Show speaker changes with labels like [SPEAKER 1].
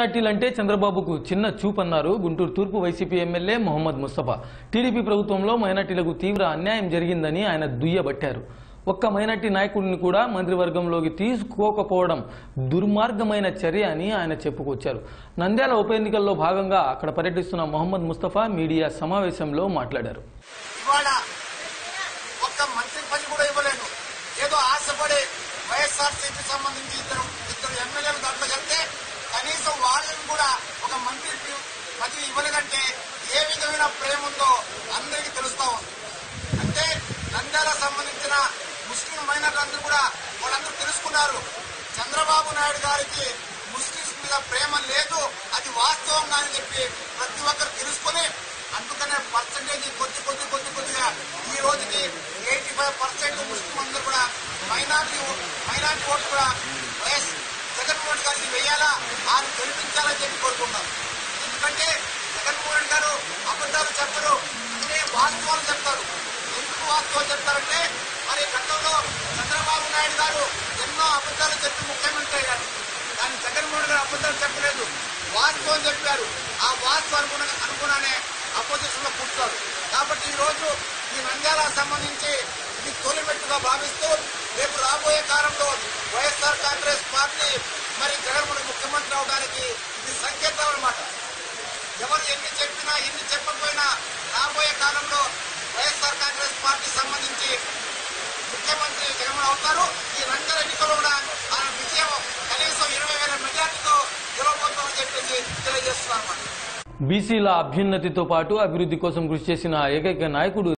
[SPEAKER 1] అంటే చంద్రబాబుకు చిన్న చూపన్నారు. గుంటూరు తూర్పు వైసీపీ ఎమ్మెల్యే మొహమ్మద్ ముస్తఫా. టీడీపీ ప్రభుత్వంలో మైనార్టీలకు తీవ్ర అన్యాయం జరిగిందని ఆయన దుయ్యబట్టారు. ఒక్క మైనార్టీ నాయకుడిని కూడా మంత్రివర్గంలోకి తీసుకోకపోవడం దుర్మార్గమైన చర్య అని ఆయన చెప్పుకొచ్చారు. నంద్యాల ఉప ఎన్నికల్లో భాగంగా అక్కడ పర్యటిస్తున్న మొహమ్మద్ ముస్తఫా మీడియా సమావేశంలో మాట్లాడారు.
[SPEAKER 2] ఏదో ఆశపడే వైఎస్ఆర్సీపీ సంబంధించి ఇద్దరు ఇద్దరు మంత్రి పదవి ఇవ్వలేదంటే ఏ విధమైన ప్రేమ ఉందో అందరికీ తెలుస్తా ఉంది. అంటే నంద్యాల సంబంధించిన ముస్లిం మైనర్లందరూ కూడా వాళ్ళందరూ తెలుసుకున్నారు. చంద్రబాబు నాయుడు గారికి ముస్లింస్ మీద ప్రేమ లేదు అది వాస్తవం అని చెప్పి ప్రతి ఒక్కరు తెలుసుకుని అందుకనే పర్సంటేజ్ కొద్ది కొద్ది కొద్ది కొద్దిగా ఈ రోజుకి ఎయిటీ ఫైవ్ పర్సెంట్ ముస్లిం అందరూ కూడా మైనార్టీ మైనార్టీ ఓట్లు కూడా వైఎస్ జగన్మోహన్ గారికి వేయాలా? ఆయన గెలిపించాలని చెప్పి కోరుకుంటాను ఎందుకంటే జగన్మోహన్ గారు అబద్ధాలు చెప్పరు అన్ని వాస్తవాలు చెప్తారు. ఎందుకు వాస్తవాలు చెప్తారంటే మరి గతంలో చంద్రబాబు నాయుడు గారు ఎన్నో అబద్ధాలు చెప్పి ముఖ్యమంత్రి అయ్యారు. కానీ జగన్మోహన్ గారు అబద్ధాలు చెప్పలేదు. వాస్తవం చెప్పారు. ఆ వాస్తవం అనుకున్న అనుకున్నానే అపోజిషన్లో కూర్చోరు. కాబట్టి ఈ రోజు ఈ నంద్యాల సంబంధించి ఇది తొలిమెట్టుగా భావిస్తూ రేపు రాబోయే కాలంలో వైఎస్ఆర్ కాంగ్రెస్ పార్టీ మరి జగన్మోహన్ ముఖ్యమంత్రి అవడానికి ఇది సంకేతం అన్నమాట ఎవరు ఎన్ని చెప్పినా ఎన్ని చెప్పకపోయినా రాబోయే కాలంలో వైఎస్ఆర్ కాంగ్రెస్ పార్టీ సంబంధించి ముఖ్యమంత్రి జగన్మోహన్ అవుతారు ఈ రంగాల ఎన్నికల్లో కూడా ఆయన విజయం కనీసం ఇరవై వేల మెజార్టీతో గెలవబోతామని చెప్పేసి తెలియజేస్తున్నాను.
[SPEAKER 1] బీసీల అభ్యున్నతితో పాటు అభివృద్ధి కోసం కృషి చేసిన ఏకైక నాయకుడు